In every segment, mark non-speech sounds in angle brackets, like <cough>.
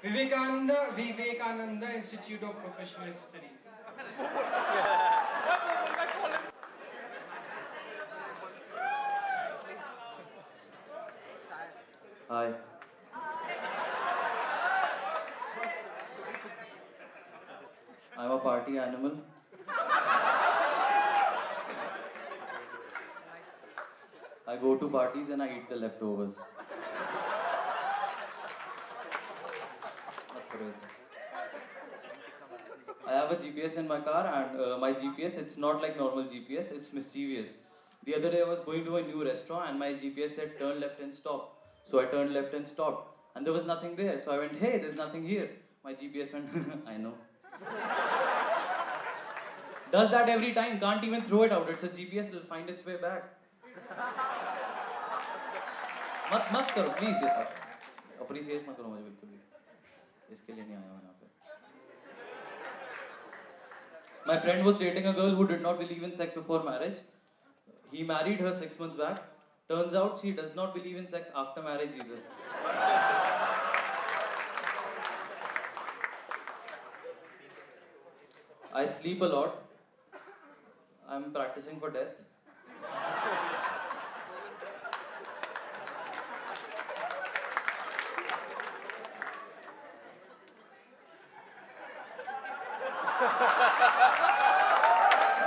Vivekananda Vivekananda Institute of Professional Studies. Hi. I'm a party animal. I go to parties and I eat the leftovers. crazy. I have a GPS in my car, and uh, my GPS it's not like normal GPS, it's mischievous. The other day I was going to a new restaurant, and my GPS said turn left and stop. So I turned left and stopped, and there was nothing there. So I went, hey, there's nothing here. My GPS went, <laughs> I know. Does that every time? Can't even throw it out. It's a GPS, it'll find its way back. मत मत करो please ये सब appreciate मत करो मुझे बिल्कुल भी इसके लिए नहीं आया हूँ यहाँ पे My friend was dating a girl who did not believe in sex before marriage. He married her six months back. Turns out she does not believe in sex after marriage either. I sleep a lot. I'm practicing for death.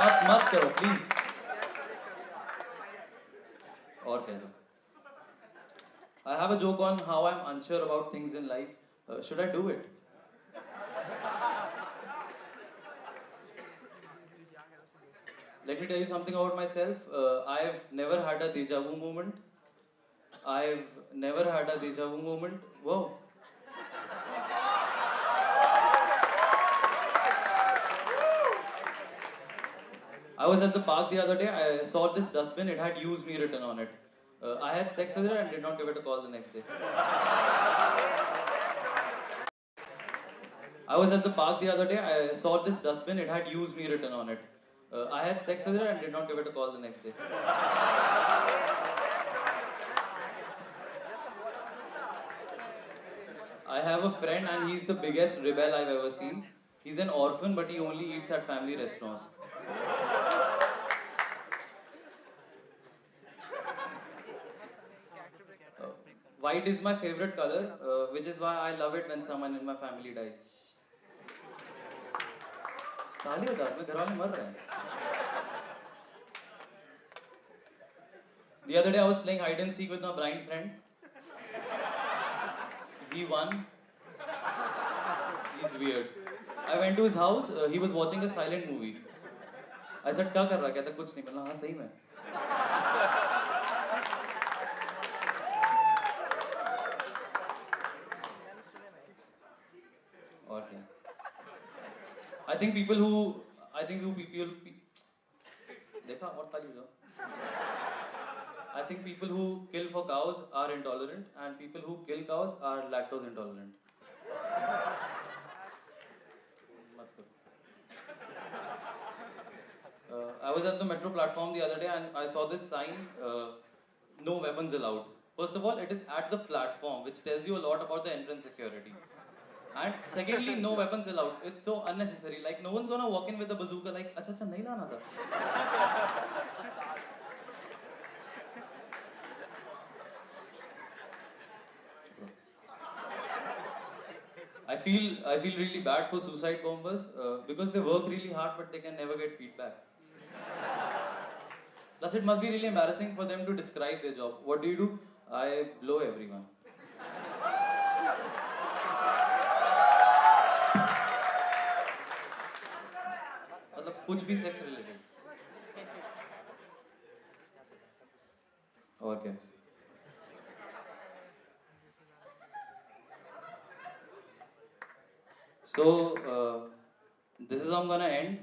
मत मत करो please और कह दो I have a joke on how I'm unsure about things in life. Uh, should I do it? Let me tell you something about myself. Uh, I've never had a deja vu moment. I've never had a deja vu moment. Whoa. I was at the park the other day. I saw this dustbin. It had "Use Me" written on it. Uh, I had sex with her and did not give it a call the next day. I was at the park the other day. I saw this dustbin. It had "Use Me" written on it. Uh, I had sex with her and did not give it a call the next day. I have a friend and he's the biggest rebel I've ever seen. He's an orphan, but he only eats at family restaurants. Uh, white is my favorite color, uh, which is why I love it when someone in my family dies. ताली बजा मैं घर वाले मर रहे हैं The other day I was playing hide and seek with my blind friend. He won. He's weird. I went to his house. Uh, he was watching a silent movie. I said, क्या कर रहा है? कहता कुछ नहीं. बोला हाँ सही में. I think people who I think who people देखा और ताली बजाओ. I think people who kill for cows are intolerant, and people who kill cows are lactose intolerant. मत करो. Uh, I was at the metro platform the other day and I saw this sign, uh, no weapons allowed. First of all, it is at the platform, which tells you a lot about the entrance security. And secondly, no weapons allowed. It's so unnecessary. Like, no one's gonna walk in with a bazooka, like, acha, acha, nahi lana tha. I feel I feel really bad for suicide bombers uh, because they work really hard but they can never get feedback. Plus, it must be really embarrassing for them to describe their job. What do you do? I blow everyone. कुछ भी sex related और क्या So, uh, this is how I'm gonna end.